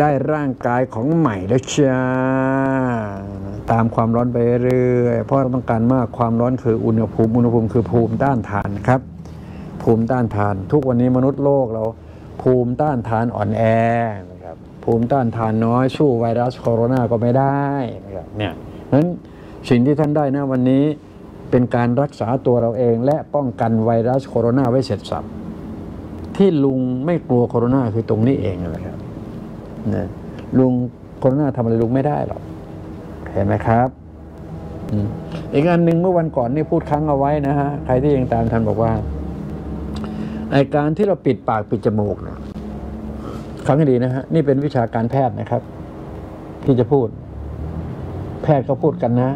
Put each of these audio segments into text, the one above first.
ได้ร่างกายของใหม่แล้วจ้าตามความร้อนไปเรื่อยเพราะเราต้องการมากความร้อนคืออุณหภูมิอุณหภูมิคือภูมิต้านทานครับ ภูมิต้านทาน ทุกวันนี้มนุษย์โลกเรา ภูมิต้านทานอ่อนแอนะครับภูมิต้านทานน้อยสู้ไวรัสโคโรนาก็ไม่ได้นะครับเนี่ยนั้นสิ่งที่ท่านได้นะวันนี้เป็นการรักษาตัวเราเอง และป้องกันไวรัสโคโรนาไว้เสร็จสับที่ลุงไม่กลัวโคโรนาคือตรงนี้เองนะครับ นะลุงโคโรนาทำอะไรลุงไม่ได้หรอกเห็นไหมครับอีกอันหนึ่งเมื่อวันก่อนนี่พูดครั้งเอาไว้นะฮะใครที่ยังตามทันบอกว่าไอการที่เราปิดปากปิดจมูกเนี่ยฟังให้ดีนะฮะนี่เป็นวิชาการแพทย์นะครับ ที่จะพูด แพทย์เขาพูดกันนะ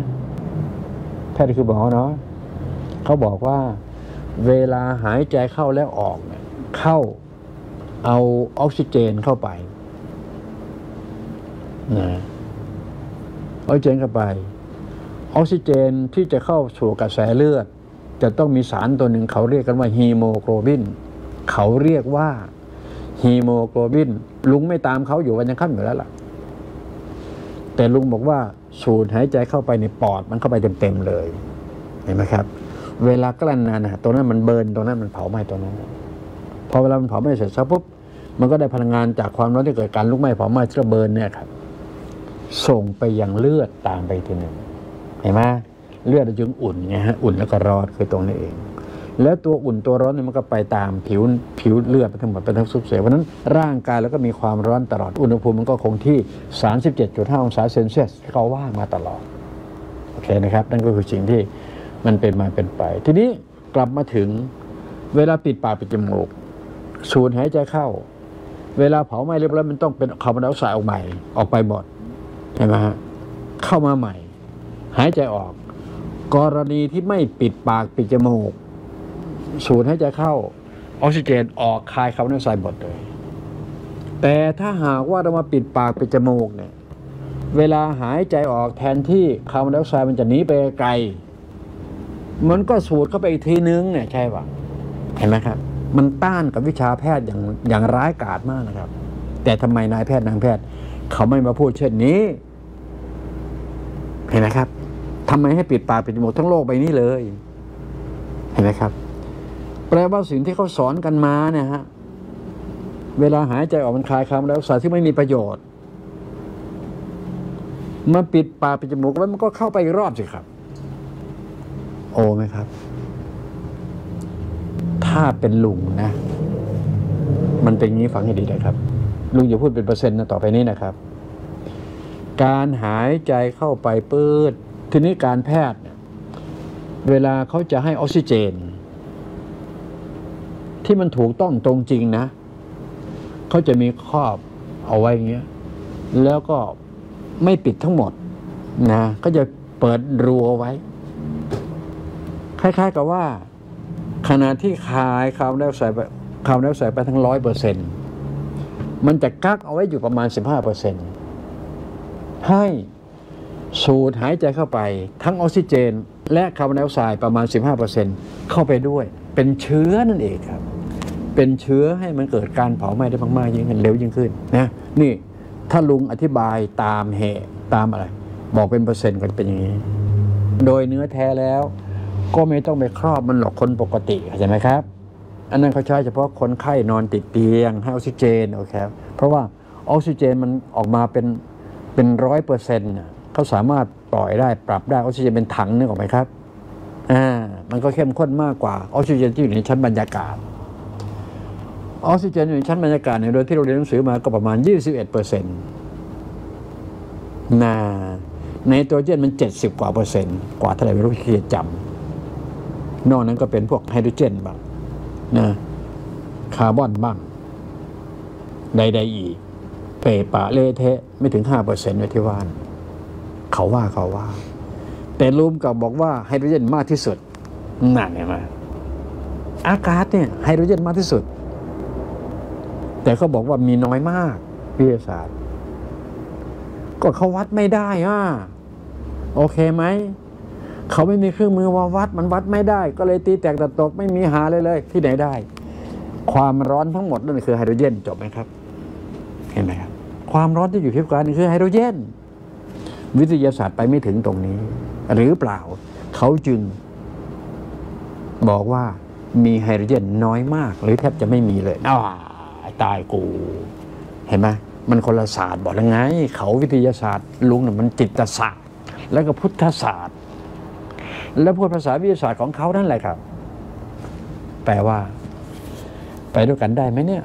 แพทย์คือหมอเนาะเขาบอกว่า เวลาหายใจเข้าและออกเนี่ยเข้าเอาออกซิเจนเข้าไป นะออกซิเจนเข้าไป ออกซิเจนที่จะเข้าสู่กระแสเลือด จะต้องมีสารตัวหนึ่งเขาเรียกกันว่าฮีโมโกลบิน เขาเรียกว่าฮีโมโกลบิน ลุงไม่ตามเขาอยู่วันยังค่ำอยู่แล้วล่ะ แต่ลุงบอกว่าสูดหายใจเข้าไปในปอดมันเข้าไปเต็มๆเลย เห็นไหมครับ เวลากลั้นนานนะตัวนั้นมันเบิร์นตัวนั้นมันเผาไหม้ตัวนั้นพอเวลามันเผาไหม้เสร็จสักปุ๊บมันก็ได้พลังงานจากความร้อนที่เกิดการลุกไหม้เผาไหม้ที่ระเบิร์นเนี่ยครับ ส่งไปยังเลือดตามไปทีหนึ่งเห็นไหมเลือดจึงอุ่นไงฮะอุ่นแล้วก็ร้อนคือตรงนี้เอง แล้วตัวอุ่นตัวร้อนเนี่ยมันก็ไปตามผิวผิวเลือดไปทั้งหมดไปทั้งซุปเสียเพราะนั้นร่างกายแล้วก็มีความร้อนตลอดอุณหภูมิมันก็คงที่ 37.5 องศาเซลเซียสเขาว่ามาตลอดโอเคนะครับ นั่นก็คือสิ่งที่มันเป็นมาเป็นไป ทีนี้กลับมาถึงเวลาปิดปากปิดจมูกสูดหายใจเข้า เวลาเผาไหม้เรียบร้อยมันต้องเป็นคาร์บอนไดออกไซด์ออกใหม่ออกไปหมด ใช่ไหมฮะเข้ามาใหม่ หายใจออก กรณีที่ไม่ปิดปากปิดจมูก สูดหายใจเข้าออกซิเจนออกคายคาร์บอนไดออกไซด์หมดเลย แต่ถ้าหากว่าเรามาปิดปากปิดจมูกเนี่ยเวลาหายใจออกแทนที่คาร์บอนไดออกไซด์มันจะหนีไปไกล มันก็สูดเข้าไปอีกทีนึงเนี่ยใช่ปะเห็นไหมครับ มันต้านกับวิชาแพทย์อย่างอย่างร้ายกาจมากนะครับ แต่ทำไมนายแพทย์นางแพทย์ เขาไม่มาพูดเช่นนี้ เห็นไหมครับทำไมให้ปิดปากปิดจมูกทั้งโลกใบนี้เลย เห็นไหมครับ แปลว่าสิ่งที่เขาสอนกันมาเนี่ยฮะเวลาหายใจออกมันคลายคาร์บอนไดออกไซด์ที่ไม่มีประโยชน์มาปิดปากปิดจมูกไว้มันก็เข้าไปรอบสิครับ โอ้ไหมครับ ถ้าเป็นลุงนะ มันเป็นอย่างนี้ฟังให้ดีนะครับ ลุงอย่าพูดเป็นเปอร์เซ็นต์นะต่อไปนี้นะครับ การหายใจเข้าไปปืดทีนี้การแพทย์ เวลาเขาจะให้ออกซิเจน ที่มันถูกต้องตรงจริงนะเขาจะมีครอบเอาไว้อย่างเงี้ยแล้วก็ไม่ปิดทั้งหมดนะก็จะเปิดรูเอาไว้ คล้าย ๆ กับว่าขณะที่คายคาร์บอนไดออกไซด์คาร์บอนไดออกไซด์ไปทั้งร้อยเปอร์เซ็นต์ มันจะกักเอาไว้อยู่ประมาณสิบห้าเปอร์เซ็นต์ให้สูดหายใจเข้าไป ทั้งออกซิเจน และคาร์บอนไดออกไซด์ประมาณ 15%เข้าไปด้วย เป็นเชื้อนั่นเองครับ เป็นเชื้อให้มันเกิดการเผาไหม้ได้มากๆยิ่งขึ้นเร็วยิ่งขึ้นนะนี่ถ้าลุงอธิบายตามเหตุตามอะไร บอกเป็นเปอร์เซ็นต์กันเป็นอย่างนี้ โดยเนื้อแท้แล้ว ก็ไม่ต้องไปครอบมันหรอกคนปกติเข้าใจไหมครับ อันนั้นเขาใช้เฉพาะคนไข้นอนติดเตียง ให้ออกซิเจนโอเคเพราะว่าออกซิเจนมันออกมาเป็นเป็นร้อยเปอร์เซ็นต์เขาสามารถปล่อยได้ปรับได้ออกซิเจนเป็นถังนึกออกไหมครับอ่ามันก็เข้มข้นมากกว่าออกซิเจนที่อยู่ในชั้นบรรยากาศออกซิเจนอยู่ในชั้นบรรยากาศเนี่ยโดยที่เราเรียนหนังสือมาก็ประมาณ 21เปอร์เซ็นต์นะในตัวเจนมัน 70 กว่าเปอร์เซ็นต์กว่าเท่าไหร่ไม่รู้พี่จำนอกนั้นก็เป็นพวกไฮโดรเจนบ้าง คาร์บอนบ้าง ใดๆอีกเปปะเละเทะไม่ถึง5เปอร์เซ็นต์ว้ที่ว่านเขาว่าเขาว่า แต่รูมกับบอกว่าไฮโดรเจนมากที่สุดนั่นเห็นไหมอากาศเนี่ยไฮโดรเจนมากที่สุด แต่เขาบอกว่ามีน้อยมากวิทยาศาสตร์ ก็เขาวัดไม่ได้อะโอเคไหม เขาไม่มีเครื่องมือว่าวัดมันวัดไม่ได้ ก็เลยตีแตกตะตกไม่มีหาเลยเลย ที่ไหนได้ ความร้อนทั้งหมดนั่นคือไฮโดรเจนจบไหมครับ เห็นไหมครับความร้อนที่อยู่ที่ผิวกายนี่คือไฮโดรเจน วิทยาศาสตร์ไปไม่ถึงตรงนี้ หรือเปล่า เขาจึง บอกว่ามีไฮโดรเจนน้อยมาก หรือแทบจะไม่มีเลยอ้าตายกู เห็นไหมมันคนละศาสตร์บอกแล้วไง เขาวิทยาศาสตร์ลุงน่ะมันจิตศาสตร์ แล้วก็พุทธศาสตร์ แล้วพูดภาษาวิทยาศาสตร์ของเขานั่นแหละครับ แปลว่า ไปด้วยกันได้ไหมเนี่ย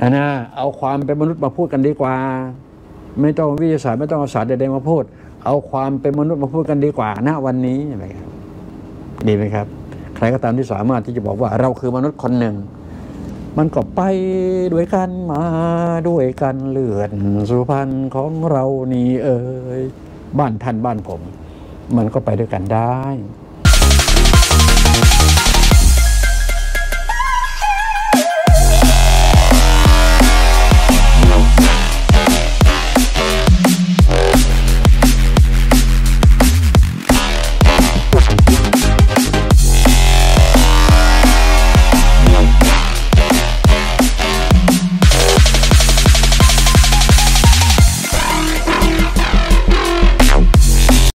อันะเอาความเป็นมนุษย์มาพูดกันดีกว่า ไม่ต้องวิทยาศาสตร์ไม่ต้องเอาศาสตร์ใดๆมาพูด เอาความเป็นมนุษย์มาพูดกันดีกว่าณวันนี้อะไรครับดีไหมครับ ใครก็ตามที่สามารถที่จะบอกว่าเราคือมนุษย์คนหนึ่ง มันก็ไปด้วยกันมาด้วยกันเลือดสุพรรณของเรานี่เอ่ยบ้านท่านบ้านผม มันก็ไปด้วยกันได้